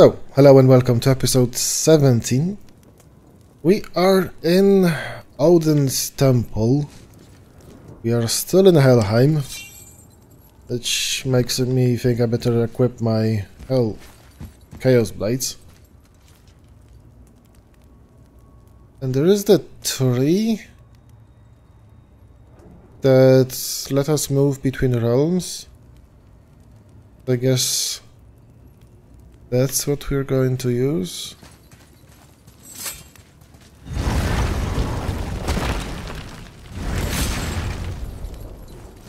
So, hello and welcome to episode 17. We are in Odin's temple. We are still in Helheim, which makes me think I better equip my Hell Chaos Blades. And there is the tree that let us move between realms. I guess that's what we're going to use.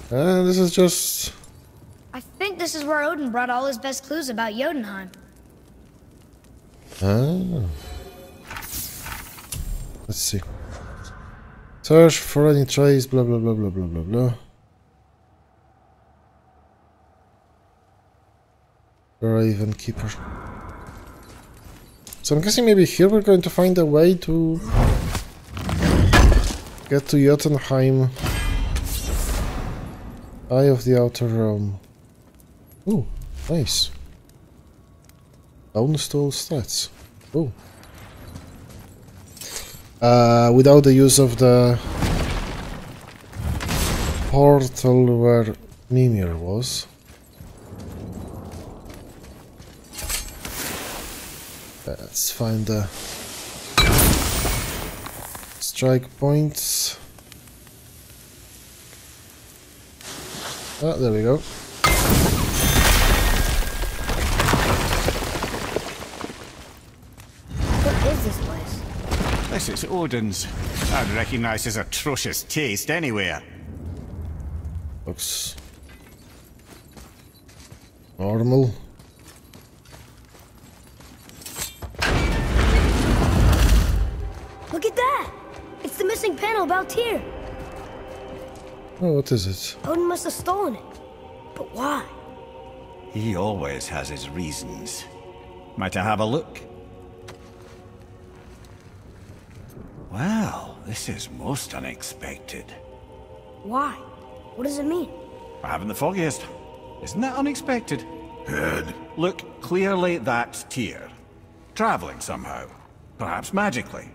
And this is just... I think this is where Odin brought all his best clues about Jotunheim. Ah. Let's see. Search for any trace, blah blah blah blah blah blah blah. Raven Keeper. So I'm guessing maybe here we're going to find a way to get to Jotunheim. Eye of the Outer Realm. Ooh, nice. Downstall stats. Ooh. Uh, without the use of the portal where Mimir was. Let's find the strike points. Ah, there we go. What is this place? This is Odin's. I'd recognise his atrocious taste anywhere. Looks normal. Panel about Tyr. Oh, what is it? Odin must have stolen it. But why? He always has his reasons. Might I have a look? Well, this is most unexpected. Why? What does it mean? I haven't the foggiest. Isn't that unexpected? Head. Look, clearly that's Tyr. Travelling somehow. Perhaps magically.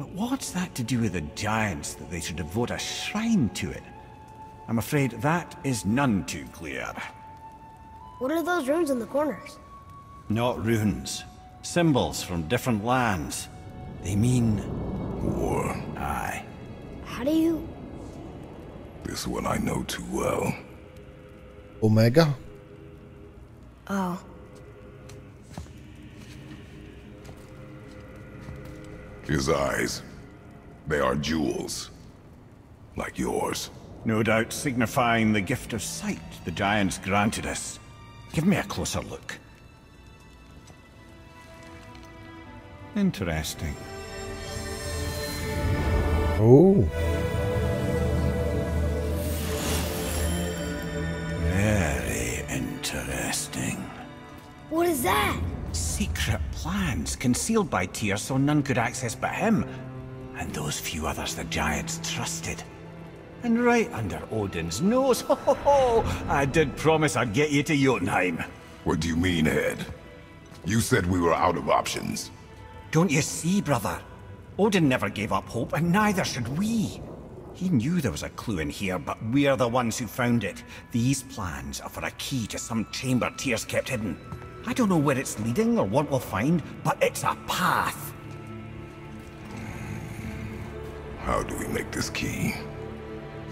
But what's that to do with the giants that they should devote a shrine to it? I'm afraid that is none too clear. What are those runes in the corners? Not runes. Symbols from different lands. They mean... War. Aye. How do you... This one I know too well. Omega? Oh. His eyes. They are jewels. Like yours. No doubt signifying the gift of sight the giants granted us. Give me a closer look. Interesting. Oh. Very interesting. What is that? Secret plans concealed by Tyr so none could access but him. And those few others the giants trusted. And right under Odin's nose, ho ho ho! I did promise I'd get you to Jotunheim. What do you mean, Ed? You said we were out of options. Don't you see, brother? Odin never gave up hope, and neither should we. He knew there was a clue in here, but we're the ones who found it. These plans are for a key to some chamber Tears kept hidden. I don't know where it's leading or what we'll find, but it's a path. How do we make this key?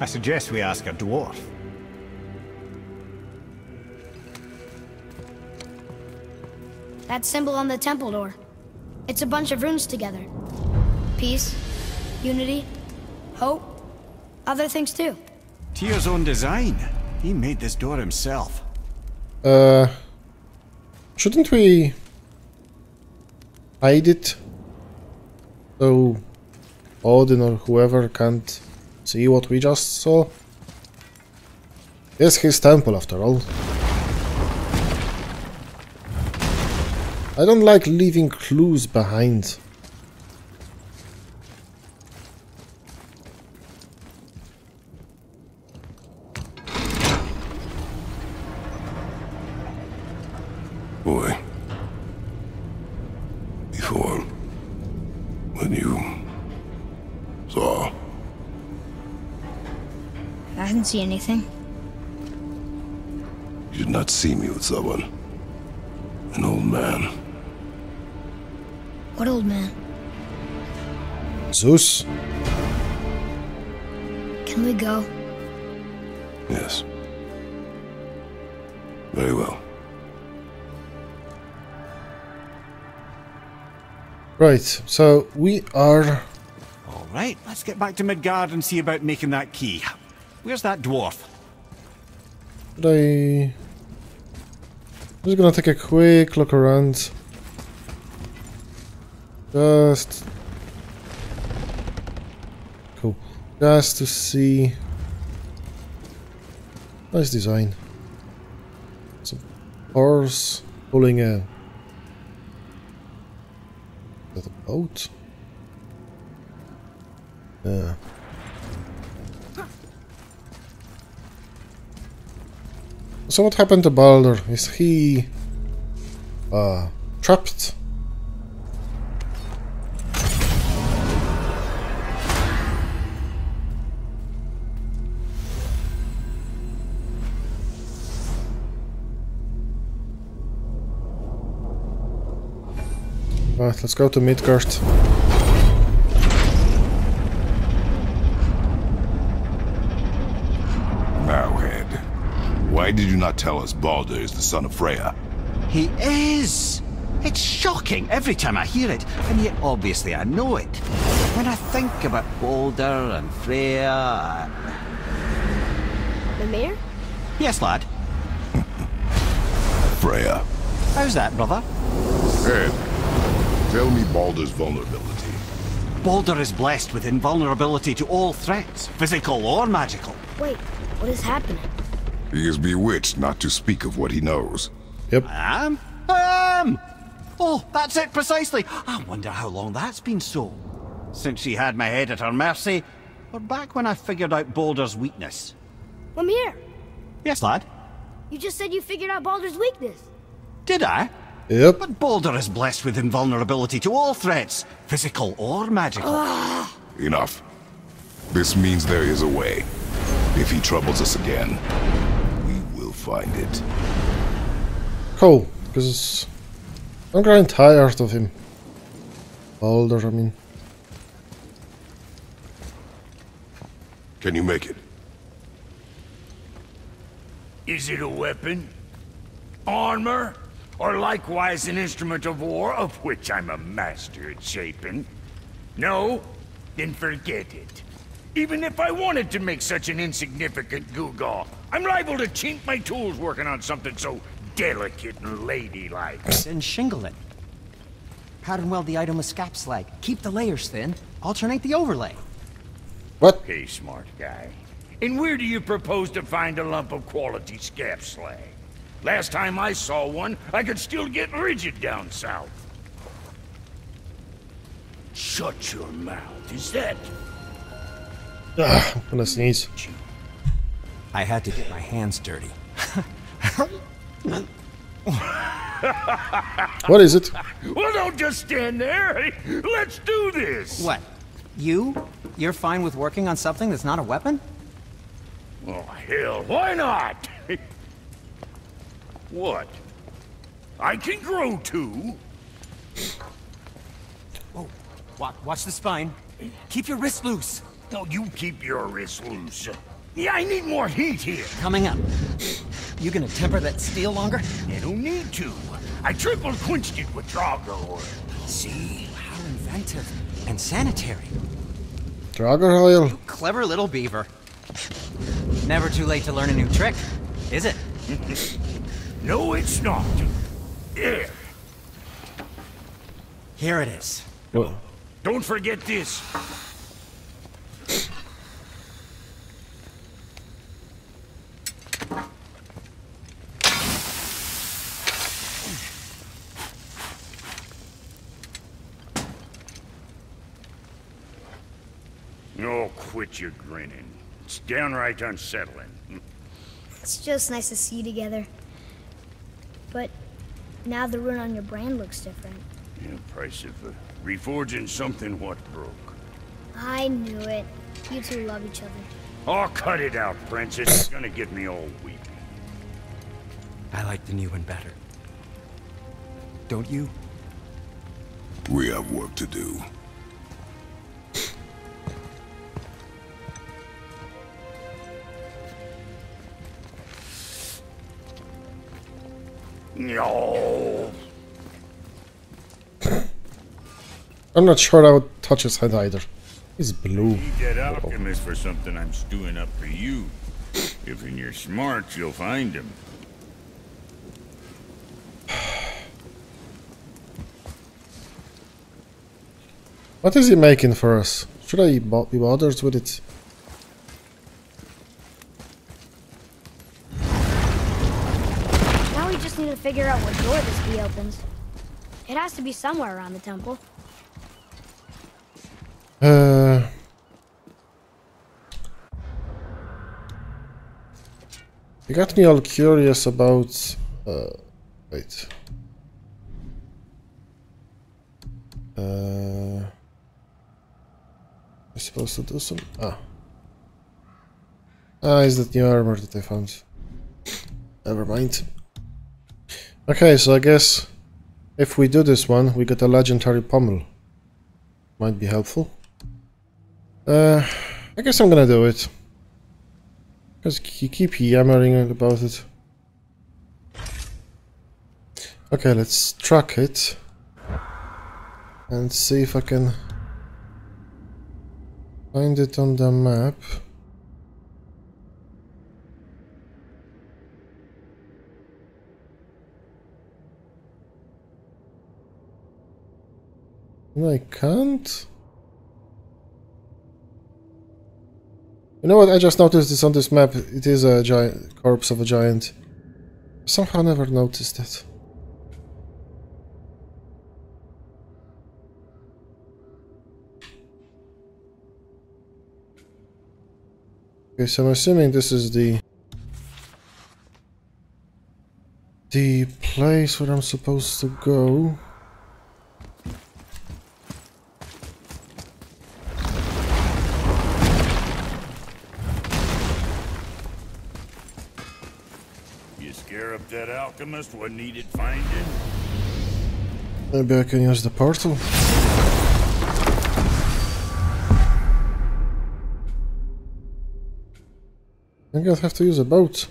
I suggest we ask a dwarf. That symbol on the temple door. It's a bunch of runes together. Peace, unity, hope, other things too. Tyr's own design. He made this door himself. Uh, shouldn't we hide it so Odin or whoever can't see what we just saw? It's his temple after all. I don't like leaving clues behind. boy. Before when you saw. I didn't see anything. You did not see me with someone. An old man. What old man? Zeus? Can we go? Yes. Very well. Right, so we are... All right, let's get back to Midgard and see about making that key. Where's that dwarf? Should I... Just gonna take a quick look around. Just... Cool. Just to see... Nice design. Some horse pulling a... Boat? Yeah. So what happened to Baldur? Is he uh trapped? Let's go to Midgard. Now, Head. Why did you not tell us Baldur is the son of Freya? He is! It's shocking every time I hear it, and yet obviously I know it. When I think about Baldur and Freya... The mayor? Yes, lad. Freya. How's that, brother? Head, tell me Baldur's vulnerability. Baldur is blessed with invulnerability to all threats, physical or magical. Wait, what is happening? He is bewitched not to speak of what he knows. Yep. I am? I am! Oh, that's it precisely. I wonder how long that's been so. Since she had my head at her mercy, or back when I figured out Baldur's weakness. Mimir! Yes, lad? You just said you figured out Baldur's weakness. Did I? Yep. But Baldur is blessed with invulnerability to all threats, physical or magical. Ah. Enough. This means there is a way. If he troubles us again, we will find it. Cool, because I'm growing tired of him. Baldur, I mean. Can you make it? Is it a weapon? Armor? Or likewise an instrument of war, of which I'm a master at shaping? No? Then forget it. Even if I wanted to make such an insignificant gewgaw, I'm liable to chink my tools working on something so delicate and ladylike. Then shingle it. Pattern weld the item with scap slag. Keep the layers thin. Alternate the overlay. What? Okay, smart guy. And where do you propose to find a lump of quality scap slag? Last time I saw one, I could still get rigid down south. Shut your mouth. Is that... Ah, I'm gonna sneeze. I had to get my hands dirty. What is it? Well, don't just stand there. Let's do this. What? You? You're fine with working on something that's not a weapon? Oh, hell, why not? what? I can grow too. Oh, Whoa. Watch, watch the spine. Keep your wrist loose. No, you keep your wrist loose. Yeah, I need more heat here. Coming up. You gonna temper that steel longer? I don't need to. I triple quenched it with Dragon oil. See? How inventive. And sanitary. Dragon oil? Clever little beaver. Never too late to learn a new trick, is it? No, it's not. There. Here it is. Well, Don't forget this. Oh, quit your grinning. It's downright unsettling. It's just nice to see you together. But now the rune on your brand looks different. Yeah, price of uh, reforging something what broke. I knew it. You two love each other. Oh, cut it out, princess. It's gonna get me all weepy. I like the new one better. Don't you? We have work to do. No. I'm not sure I would touch his head either. He's blue. Need that alchemist for something I'm stewing up for you. If in your smarts, you'll find him. What is he making for us? Should I be bothered with it? It has to be somewhere around the temple. Uh, you got me all curious about. Uh, wait. Uh, I'm supposed to do some. Ah. Ah, is that new armor that I found? Never mind. Okay, so I guess if we do this one, we get a legendary pommel. Might be helpful. Uh, I guess I'm gonna do it. Because you keep yammering about it. Okay, let's track it. And see if I can find it on the map. I can't. You know what? I just noticed this on this map. It is a giant corpse of a giant. Somehow never noticed it. Okay, so I'm assuming this is the the place where I'm supposed to go. That alchemist, what needed finding? Maybe I can use the portal. I think I'll have to use a boat.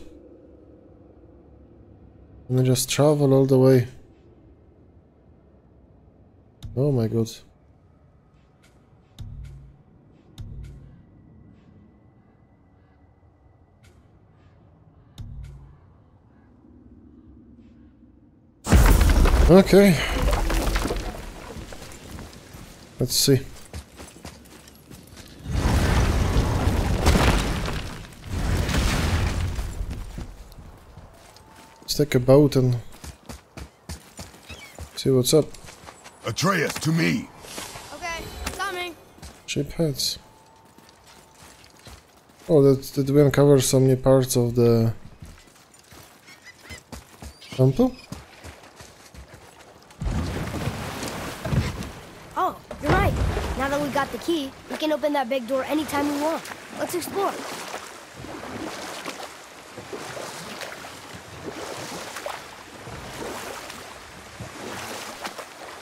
And then just travel all the way. Oh my god. Okay. Let's see. Let's take a boat and see what's up. Atreus, to me! Okay, coming. Cheap heads. Oh, that, did we uncover some new parts of the temple? Key, we can open that big door anytime we want. Let's explore.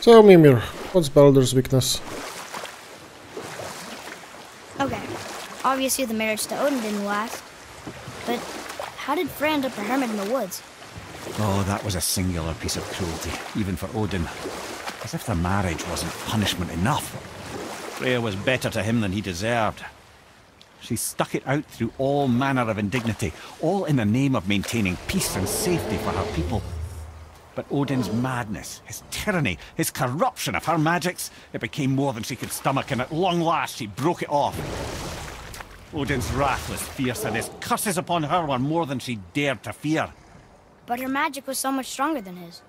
So, Mimir, what's Baldur's weakness? Okay. Obviously the marriage to Odin didn't last. But how did Frey end up a hermit in the woods? Oh, that was a singular piece of cruelty, even for Odin. As if the marriage wasn't punishment enough. Freya was better to him than he deserved. She stuck it out through all manner of indignity, all in the name of maintaining peace and safety for her people. But Odin's madness, his tyranny, his corruption of her magics, it became more than she could stomach, and at long last she broke it off. Odin's wrath was fierce, and his curses upon her were more than she dared to fear. But her magic was so much stronger than his.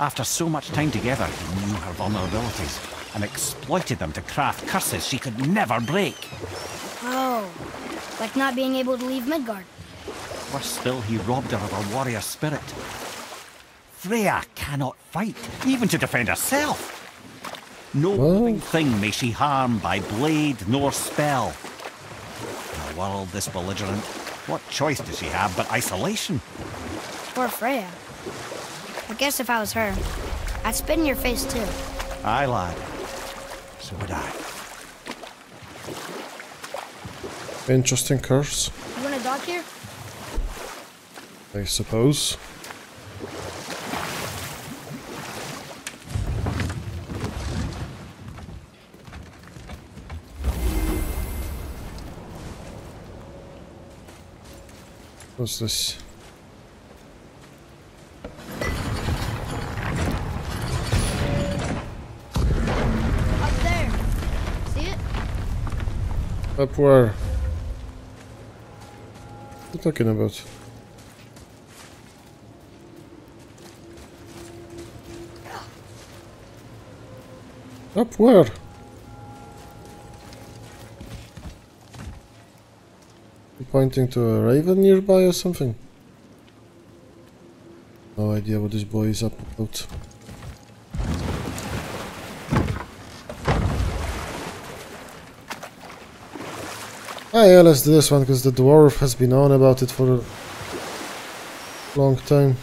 After so much time together, he knew her vulnerabilities and exploited them to craft curses she could never break. Oh, like not being able to leave Midgard. Worse still, he robbed her of her warrior spirit. Freya cannot fight, even to defend herself. No Oh. living thing may she harm by blade nor spell. Her a world this belligerent. What choice does she have but isolation? Poor Freya. I guess if I was her, I'd spit in your face too. Aye, lad. So would I. Interesting curse, You wanna dock here? I suppose. What's this? Up where? What you talking about? Up where? You pointing to a raven nearby or something? No idea what this boy is up about. Ah yeah, let's do this one because the dwarf has been on about it for a long time.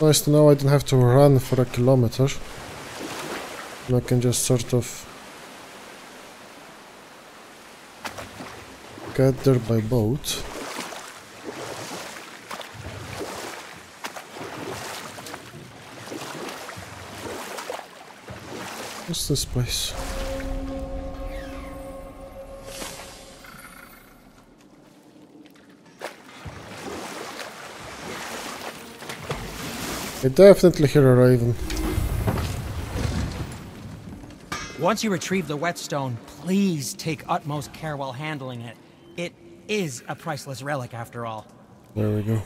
Nice to know I don't have to run for a kilometer. And I can just sort of get there by boat. What's this place? I definitely hear a raven. Once you retrieve the whetstone, please take utmost care while handling it. It is a priceless relic after all. There we go.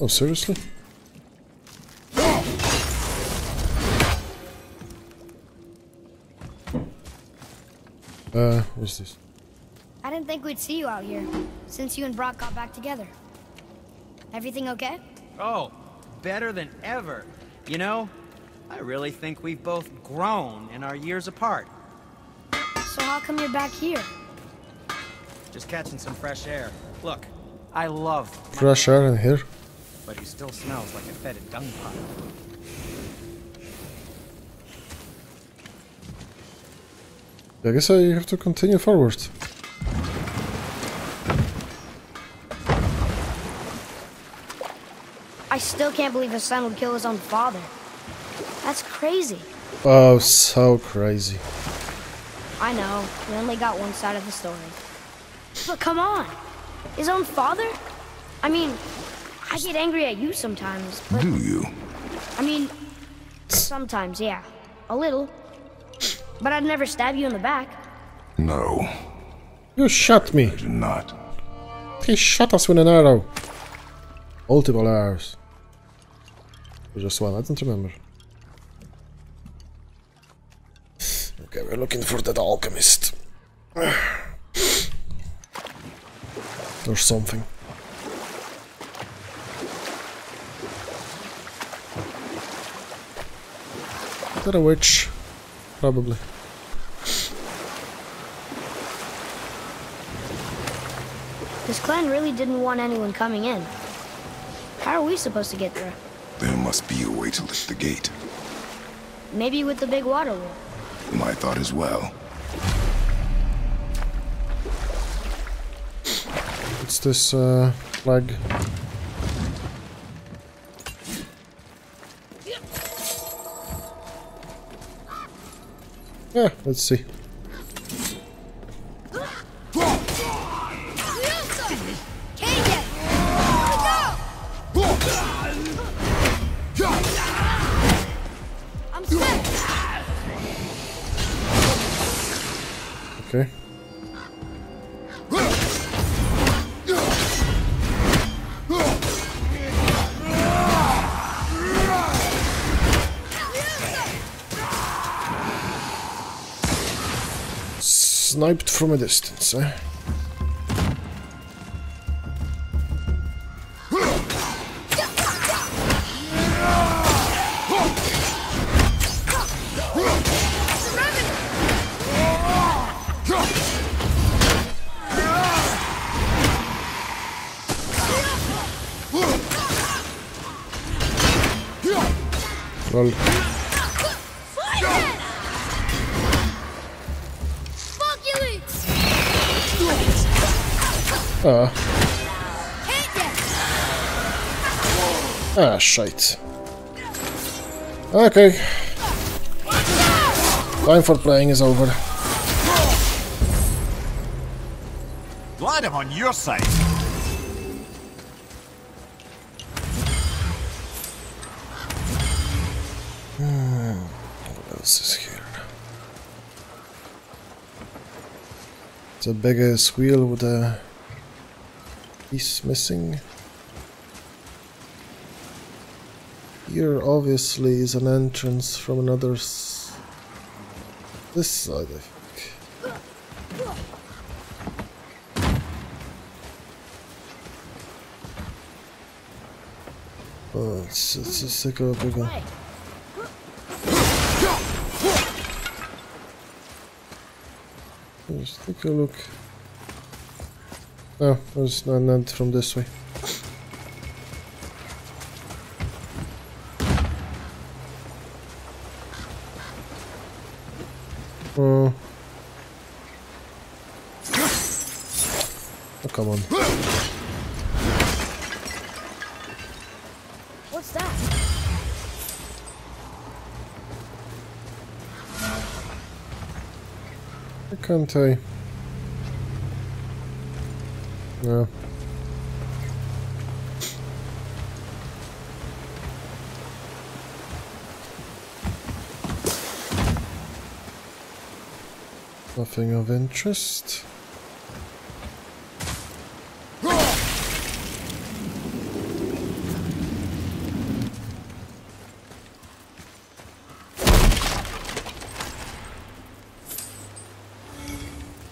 Oh, seriously? Uh, what's this? I didn't think we'd see you out here since you and Brok got back together. Everything okay? Oh, better than ever. You know, I really think we've both grown in our years apart. So how come you're back here? Just catching some fresh air. Look, I love Fresh air in here? but he still smells like a fetid dung pile. I guess I have to continue forward. I still can't believe his son would kill his own father. That's crazy. Oh, so crazy. I know, we only got one side of the story. But come on! His own father? I mean, I get angry at you sometimes, but Do you? I mean, sometimes, yeah. A little. But I'd never stab you in the back. No, You shot me! I do not. He shot us with an arrow! Multiple arrows. Or just one, I don't remember. Okay, we're looking for that alchemist. or something. Is that a witch? Probably. This clan really didn't want anyone coming in. How are we supposed to get through? There must be a way to lift the gate. Maybe with the big water wheel. My thought as well. What's this uh, flag? Yeah, let's see. Sniped from a distance, eh? Shite. Okay. Time for playing is over. Glad I'm on your side. Hmm, what else is here? It's a big ass wheel with a piece missing. Here obviously is an entrance from another this side I think. Oh, it's, just a big one. Let's take a look. No, there's no end from this way. Oh. Oh, come on. What's that? I can't I? No. Nothing of interest.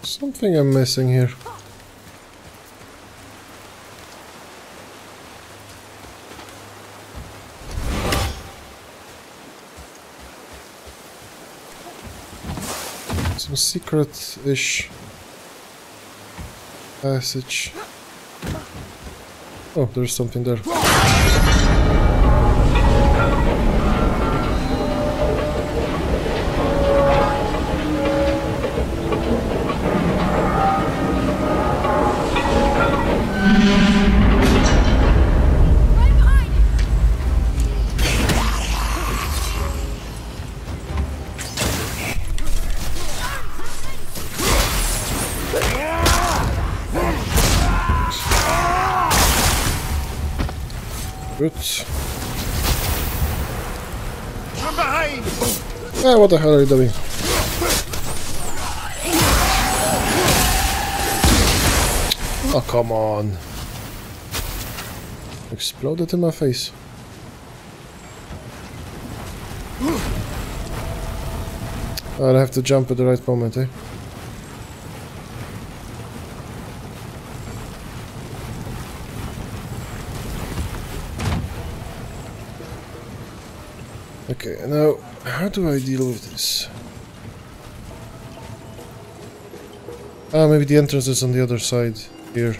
Something I'm missing here. Secret-ish passage. Oh, there's something there. Good. From behind! Ah, what the hell are you doing? Oh, come on. Exploded in my face. I'll have to jump at the right moment, eh? Okay, now, how do I deal with this? Ah, maybe the entrance is on the other side, here.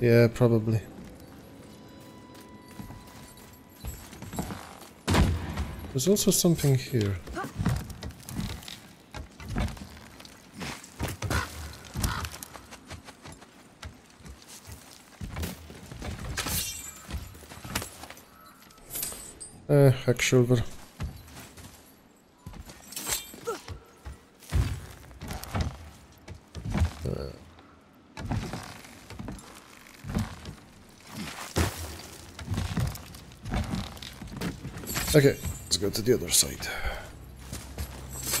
Yeah, probably. There's also something here. Eh, Hacksilver. Okay, let's go to the other side.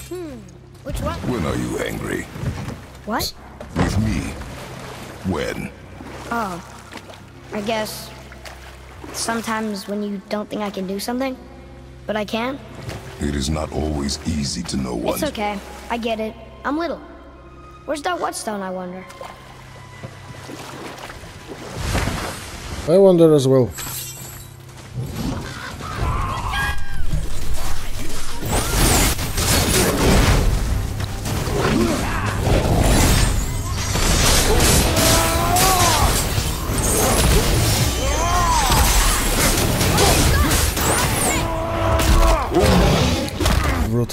Hmm, Which one? When are you angry? What? With me? When? Oh. I guess sometimes when you don't think I can do something, but I can. It is not always easy to know one. It's okay. I get it. I'm little. Where's that whetstone, I wonder? I wonder as well.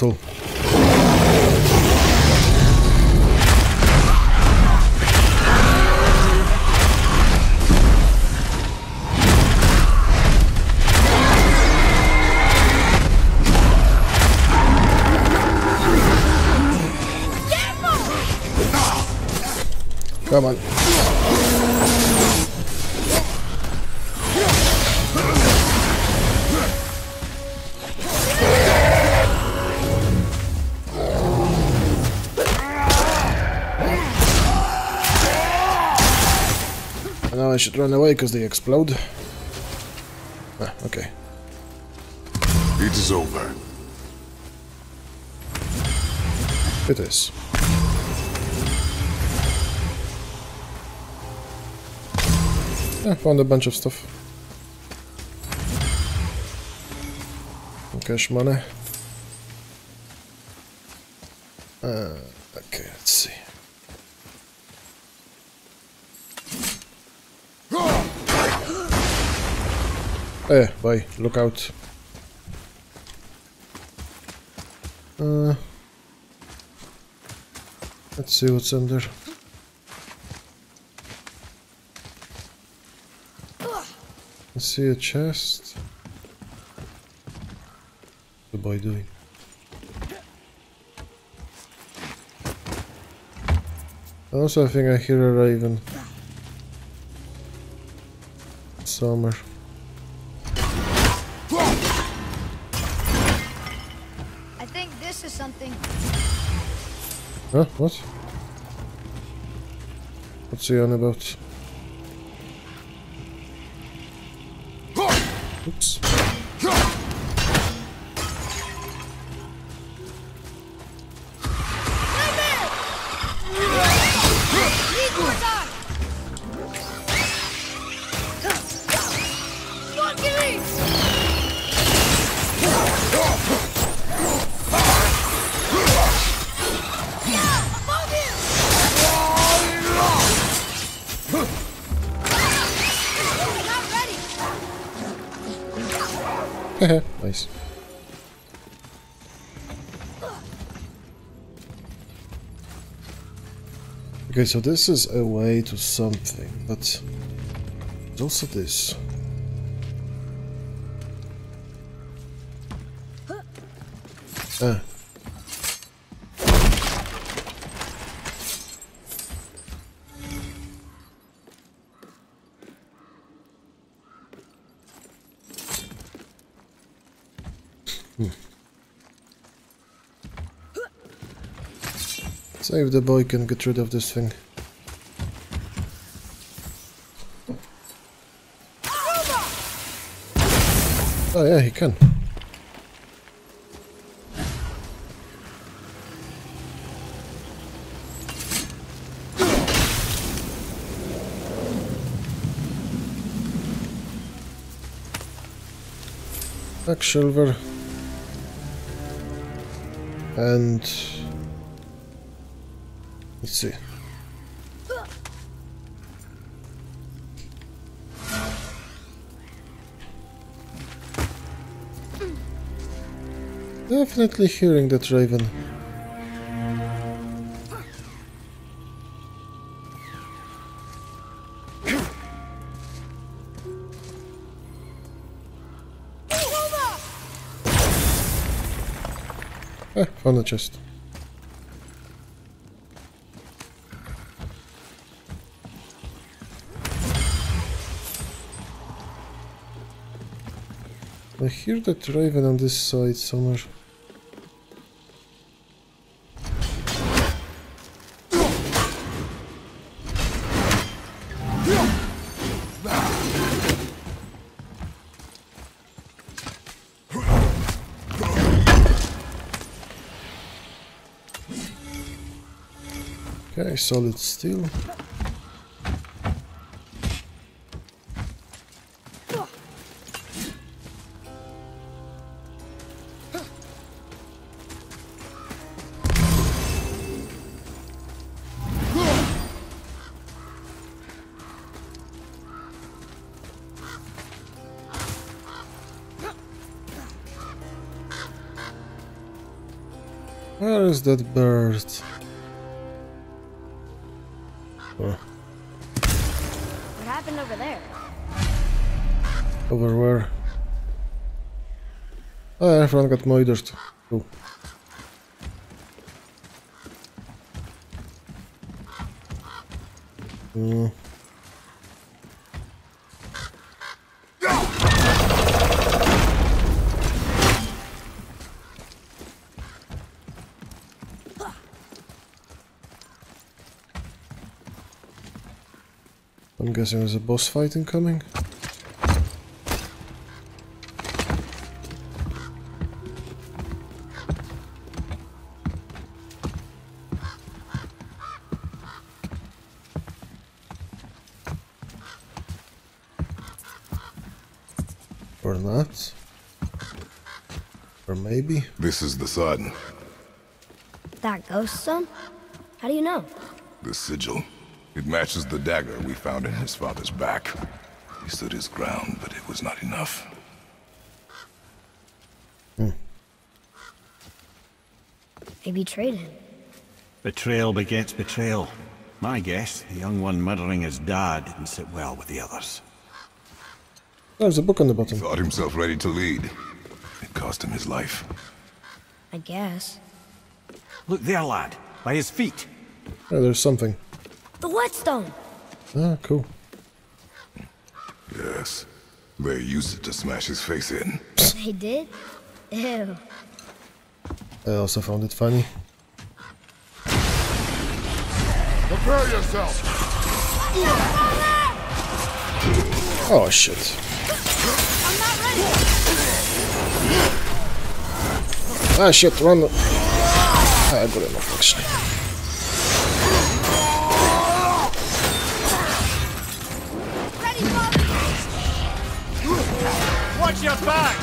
Metal. Should run away because they explode. Ah, okay. It is over. It is. Yeah, found a bunch of stuff. Cash money. Uh, okay, let's see. Eh, bye. Look out. Uh, let's see what's under. I see a chest. What's the boy doing? Also, I think I hear a raven. Summer. Huh? What? What's he on about? Oops. Okay, so this is a way to something, but also this. Ah. Save the boy can get rid of this thing. Oh yeah, he can. Quicksilver. And let's see. Definitely hearing that raven. Eh, found a chest. I hear that raven on this side somewhere. Okay, solid steel. Where is that bird? Oh, What happened over there? over where? Oh, everyone got murdered. Cool. Mm. I'm guessing there's a boss fight incoming. Or not. Or maybe. This is the son, That ghost stone? How do you know? the sigil. It matches the dagger we found in his father's back. He stood his ground, but it was not enough. Hmm. They betrayed him. Betrayal begets betrayal. My guess, the young one murdering his dad didn't sit well with the others. There's a book on the bottom. He bottom. thought himself ready to lead. It cost him his life. I guess. Look there, lad, by his feet. Oh, there's something. The whetstone! Ah, cool. Yes. They used it to smash his face in. They did? Ew. I also found it funny. Prepare yourself! Oh shit. I'm not ready. Ah shit, run. Ah, I got enough actually. Your back!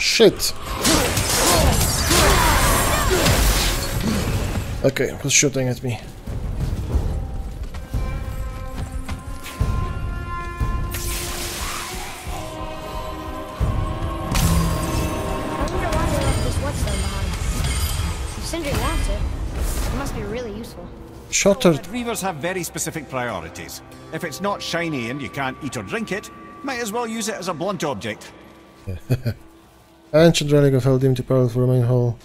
Shit. Okay, who's shooting at me? Shattered. Reavers have very specific priorities. If it's not shiny and you can't eat or drink it, might as well use it as a blunt object. Ancient relic of held empty powerful main whole.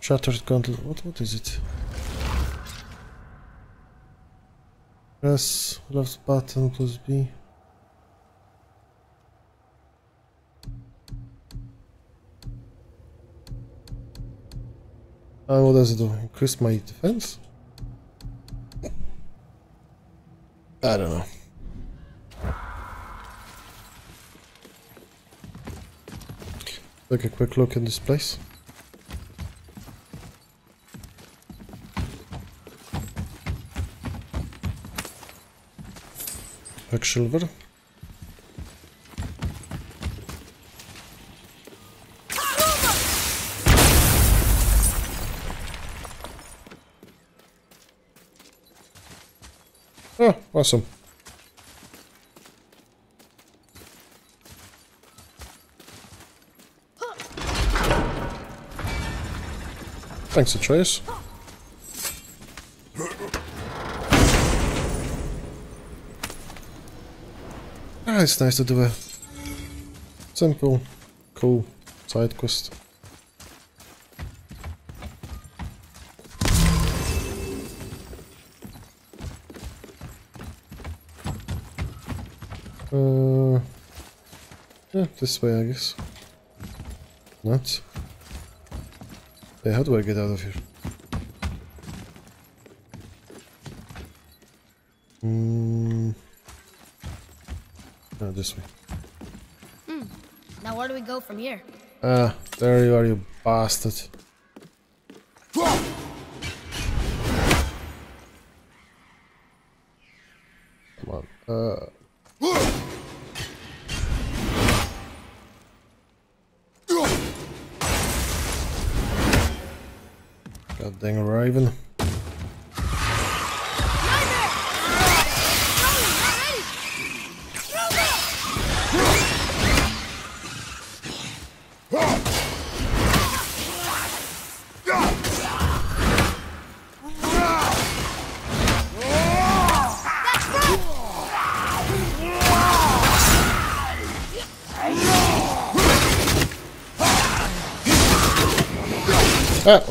Shattered gauntlet. What? What is it? Press left button plus B. And what does it do? Increase my defense? I don't know. Take a quick look at this place. Quicksilver. Oh, awesome. Thanks, Atreus. Ah, it's nice to do a simple, cool side quest. This way, I guess. Not. Hey, how do I get out of here? Hmm. Oh, this way. Hmm. Now where do we go from here? Ah, there you are, you bastard. Ah!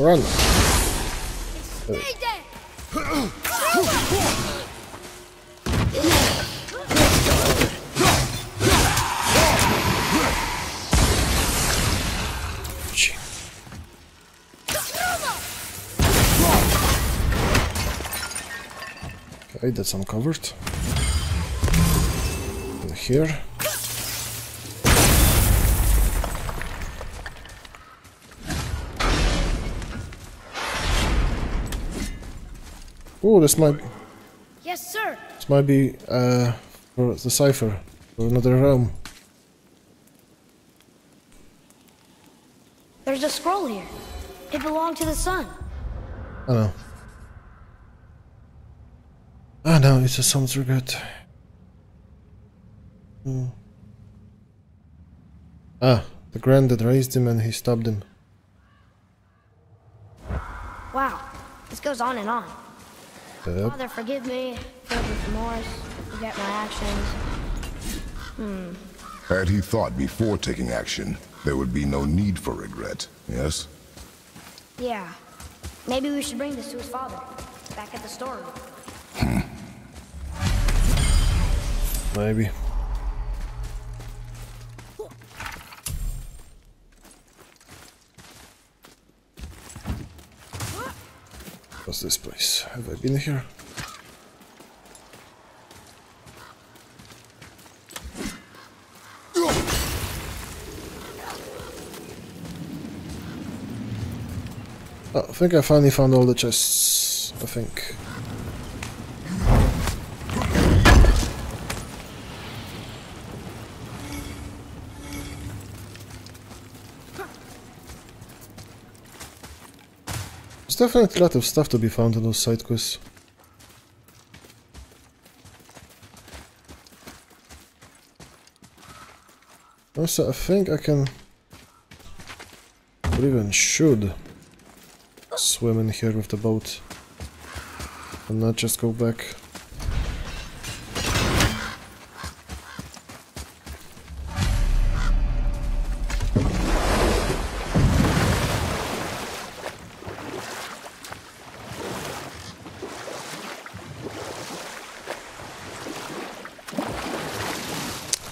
Okay, that's uncovered. And here. Oh, this might Yes, sir. this might be uh for the cipher for another realm. There's a scroll here. It belonged to the son. I know. Ah no, it's a sounds regret. Hmm. Ah, the grand that raised him and he stopped him. Wow. This goes on and on. Father, forgive me. Filled with remorse. Forget my actions. Hmm. Had he thought before taking action, there would be no need for regret, yes? Yeah. Maybe we should bring this to his father. Back at the storeroom. Maybe. What's this place? Have I been here? Oh, I think I finally found all the chests. I think. There's definitely a lot of stuff to be found in those side quests. Also, I think I can, or even should, swim in here with the boat and not just go back.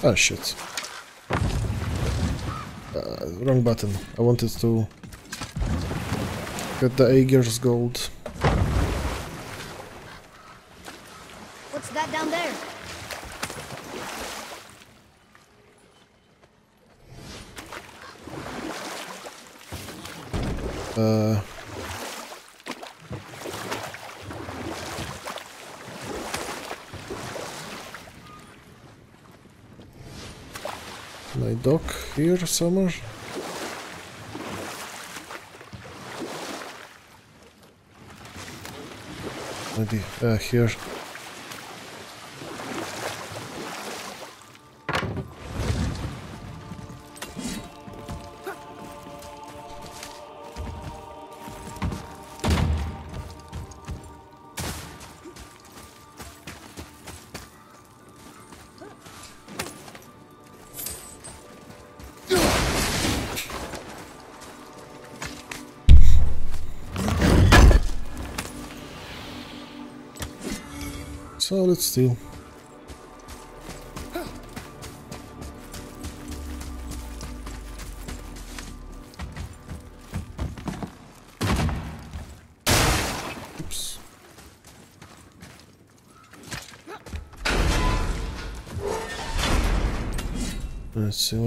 Ah shit. Uh, wrong button. I wanted to get the Aegir's gold. Somewhere? Maybe uh, here. Solid steel. Oops. Let's see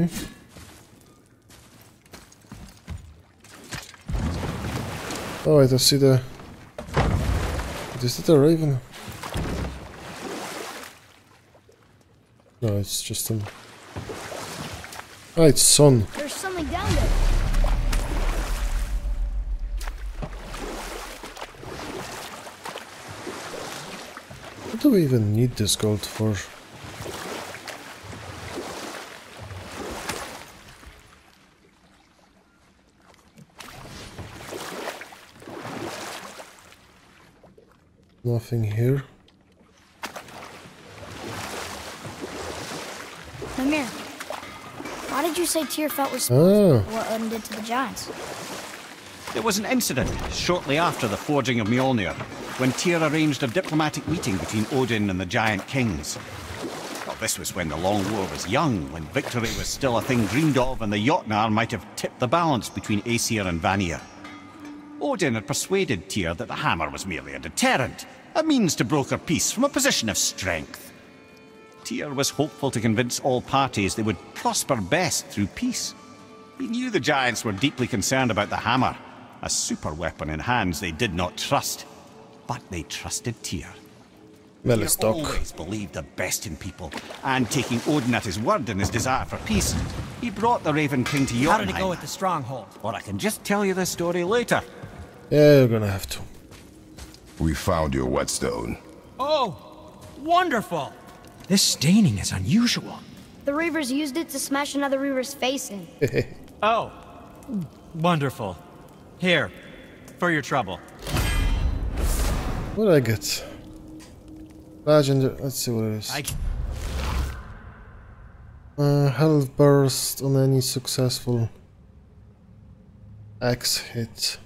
Okay. Oh, wait, I see the... Is that a raven? No, it's just an... Ah, it's sun. There's something down there. What do we even need this gold for? Nothing here. Mimir, why did you say Tyr felt responsible Ah, for what Odin did to the giants? There was an incident shortly after the forging of Mjolnir, when Tyr arranged a diplomatic meeting between Odin and the giant kings. Well, this was when the Long War was young, when victory was still a thing dreamed of, and the Jotnar might have tipped the balance between Aesir and Vanir. Odin had persuaded Tyr that the hammer was merely a deterrent, a means to broker peace from a position of strength. Tyr was hopeful to convince all parties they would prosper best through peace. He knew the giants were deeply concerned about the hammer, a super weapon in hands they did not trust. But they trusted Tyr. Tyr Melistok. always believed the best in people, and taking Odin at his word in his desire for peace, he brought the Raven King to Jotunheim. How did it go at the stronghold? Or I can just tell you the story later. Yeah, you're gonna have to. We found your whetstone. Oh, wonderful! This staining is unusual. The Reavers used it to smash another Reaver's face in. Oh, wonderful. Here, for your trouble. What did I get? Legendary. Let's see what it is. I Uh, health burst on any successful axe hit.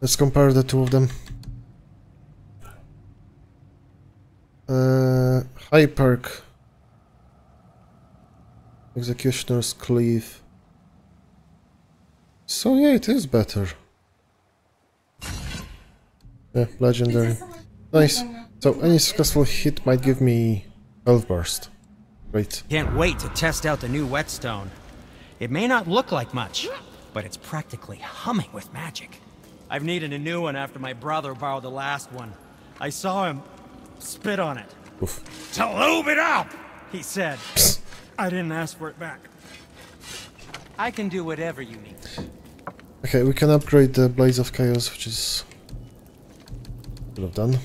Let's compare the two of them. Uh, high perk. Executioner's Cleave. So yeah, it is better. Yeah, legendary. Nice. So any successful hit might give me health burst. Great. can't wait to test out the new whetstone. It may not look like much, but it's practically humming with magic. I've needed a new one after my brother borrowed the last one. I saw him spit on it. Oof. To lube it up! He said, I didn't ask for it back. I can do whatever you need. Okay, we can upgrade the Blades of Chaos, which is have done.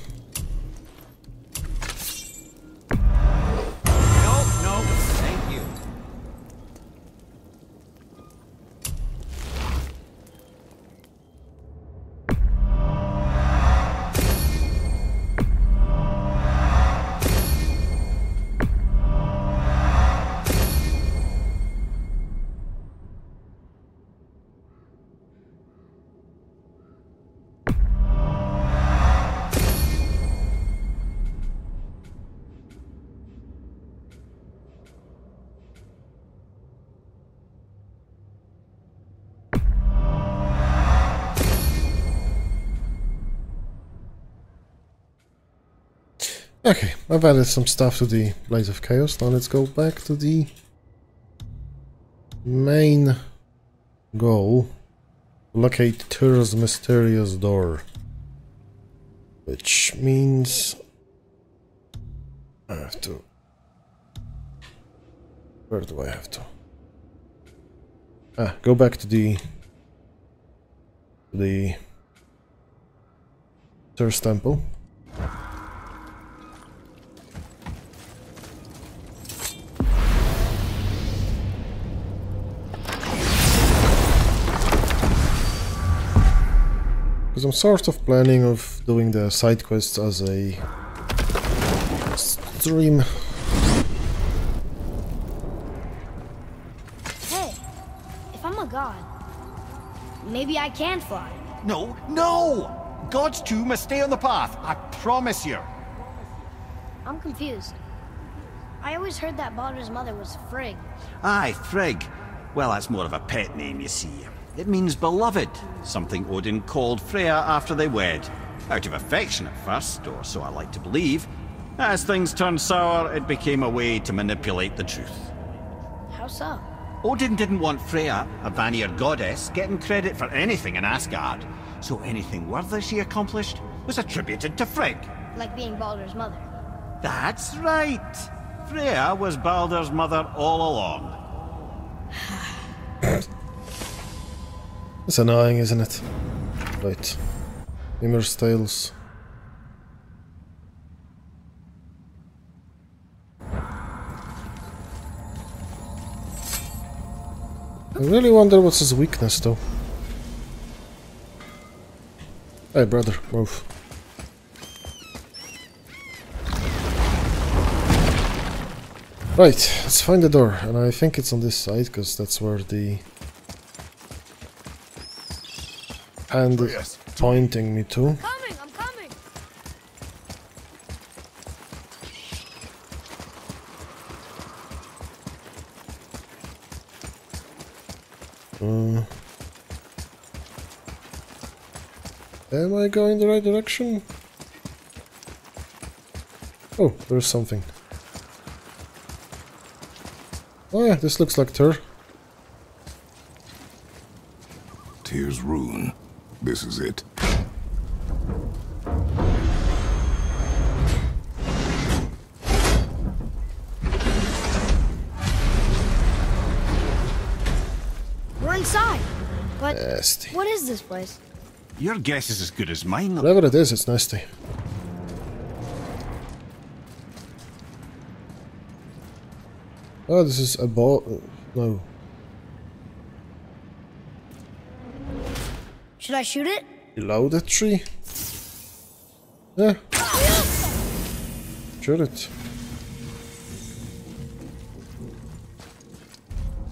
Okay, I've added some stuff to the Blades of Chaos. Now let's go back to the main goal. Locate Tyr's mysterious door. Which means I have to where do I have to? Ah, go back to the the Tyr's temple. Because I'm sort of planning of doing the side quests as a stream. Hey, if I'm a god, maybe I can fly. No, no! Gods too must stay on the path, I promise you. I'm confused. I always heard that Baldur's mother was Frigg. Aye, Frigg. Well, that's more of a pet name, you see. It means beloved, something Odin called Freya after they wed. Out of affection at first, or so I like to believe. As things turned sour, it became a way to manipulate the truth. How so? Odin didn't want Freya, a Vanir goddess, getting credit for anything in Asgard. So anything worthy she accomplished was attributed to Frigg. Like being Baldur's mother. That's right. Freya was Baldur's mother all along. It's annoying, isn't it? Right. Mimir's Tales. I really wonder what's his weakness, though. Hey, brother, move. Right, let's find the door, and I think it's on this side, because that's where the hand is Yes. pointing me to. Coming, I'm coming. Uh, am I going the right direction? Oh, there's something. Oh yeah, this looks like Tur. Tyr's rune. This is it. We're inside. But Nasty. what is this place? Your guess is as good as mine. Whatever it is, it's nasty. Oh, this is a ball. No. Should I shoot it? Below the tree? Yeah. Shoot it.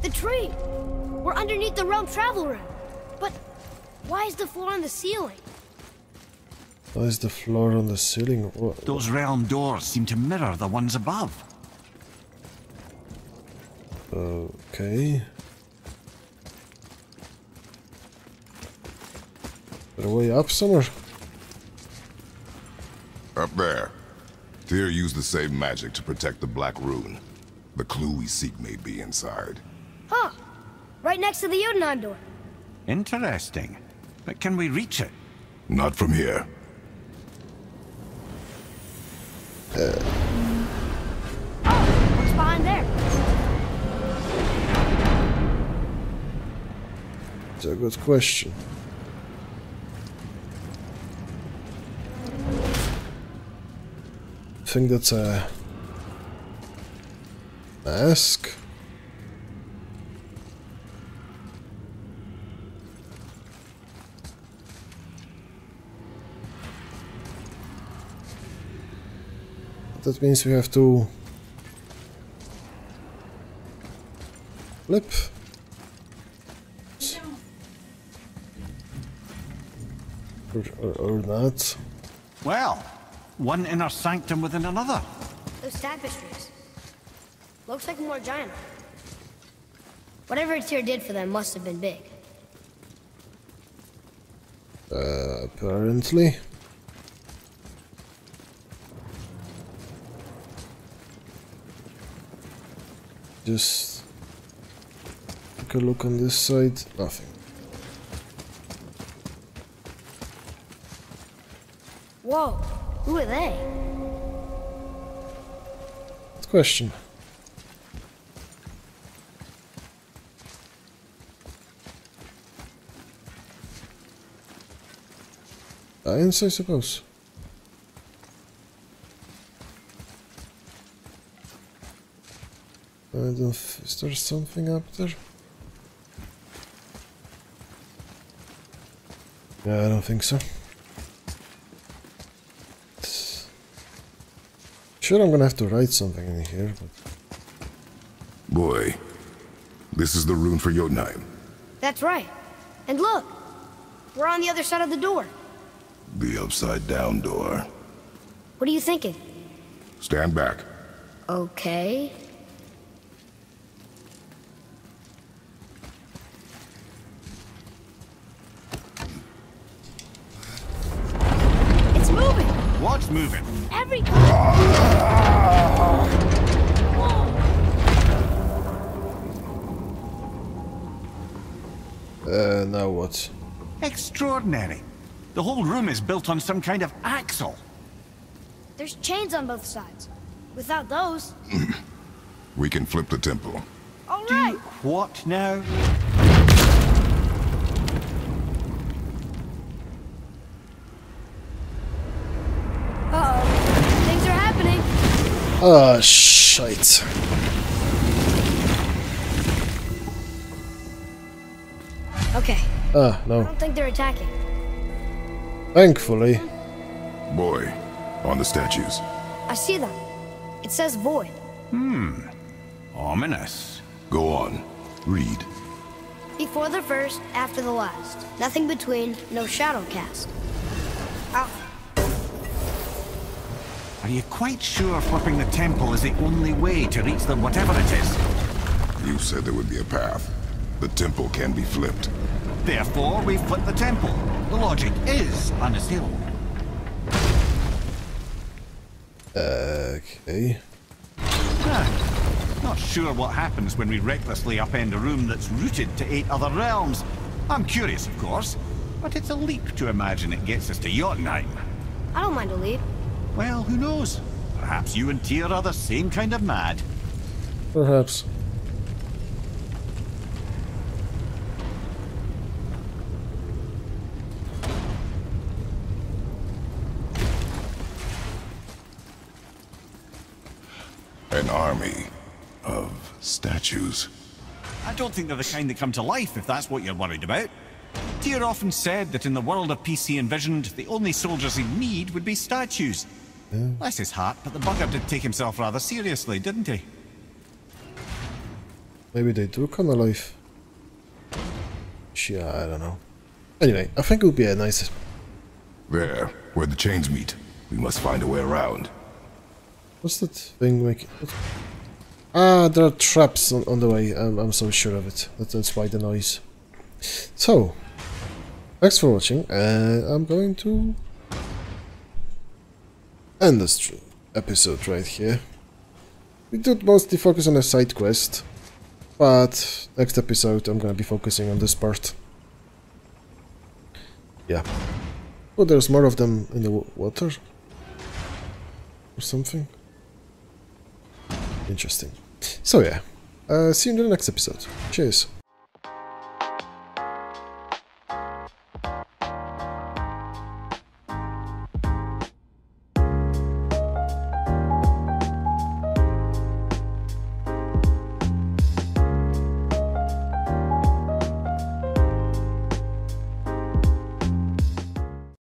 The tree! We're underneath the realm travel room. But why is the floor on the ceiling? Why is the floor on the ceiling? What? Those realm doors seem to mirror the ones above. Okay. There a way up somewhere? Up there. Tyr used the same magic to protect the Black Rune. The clue we seek may be inside. Huh. Right next to the Jotunheim door. Interesting. But can we reach it? Not from here. Oh, What's behind there? It's a good question. Think that's a mask. That means we have to flip. Or, or, or not. Well, one inner sanctum within another. Those tapestries. Looks like more giant. Whatever Tyr did for them must have been big. Uh, apparently. Just take a look on this side. Nothing. Whoa, who are they? Good question. Lions, I suppose. I don't. f- Is there something up there? Yeah, I don't think so. Sure, I'm gonna have to write something in here, but Boy, this is the rune for Jotunheim. That's right. And look, we're on the other side of the door. The upside down door. What are you thinking? Stand back. Okay. It's moving! What's moving? Every. Extraordinary. The whole room is built on some kind of axle. There's chains on both sides. Without those. We can flip the temple. All right. What now? Uh-oh. Things are happening. Ah, shite. Okay. Ah, I don't think they're attacking. Thankfully. Boy, on the statues. I see them. It says void. Hmm. Ominous. Go on. Read. Before the first, after the last. Nothing between, no shadow cast. Ow. Are you quite sure flipping the temple is the only way to reach them, whatever it is? You said there would be a path. The temple can be flipped. Therefore, we flip the temple. The logic is unassailable. Okay. Not sure what happens when we recklessly upend a room that's rooted to eight other realms. I'm curious, of course, but it's a leap to imagine it gets us to Jotunheim. I don't mind a leap. Well, who knows? Perhaps you and Tyr are the same kind of mad. Perhaps. Army of statues. I don't think they're the kind that come to life, if that's what you're worried about. Tyr often said that in the world of peace he envisioned, the only soldiers he'd need would be statues. Bless his heart, but the bugger did take himself rather seriously, didn't he? Maybe they do come alive. Yeah, I don't know. Anyway, I think it would be a nice... There, where the chains meet. We must find a way around. What's that thing what- Ah, there are traps on, on the way. I'm, I'm so sure of it. That, that's why the noise. So, thanks for watching. Uh, I'm going to end this episode right here. We did mostly focus on a side quest, but next episode I'm gonna be focusing on this part. Yeah. Oh, there's more of them in the water? Or something? Interesting. So yeah, uh, see you in the next episode. Cheers.